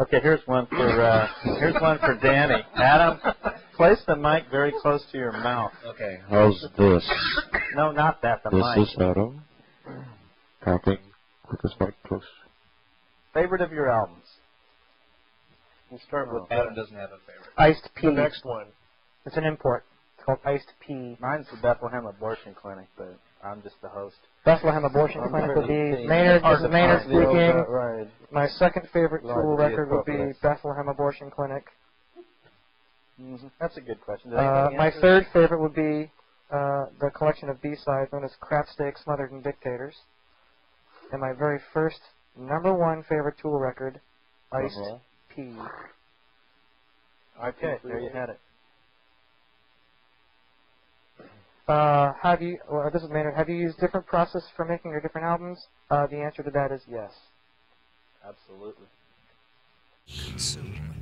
Okay, here's one for uh, here's one for Danny. Adam, place the mic very close to your mouth. Okay. How's this? No, not that. The This mic. is Adam. Talking with this mic close. Favorite of your albums. We'll start with Adam doesn't have a favorite. Iced P. The next one. It's an import. Iced P. Mine's the Bethlehem Abortion Clinic, but I'm just the host. Bethlehem Abortion I'm Clinic would be. Maynard. This is Maynard old, speaking. uh, Right. My second favorite Tool record would be. Bethlehem Abortion Clinic. hmm That's a good question. Uh, my third favorite would be uh, the collection of B-sides known as Crap Steak Smothered in Dictators. And my very first number one favorite Tool record, Iced Drum P. Okay, there you had it. Uh, have you? Well, this is Maynard. Have you used different process for making your different albums? Uh, the answer to that is yes. Absolutely. Soon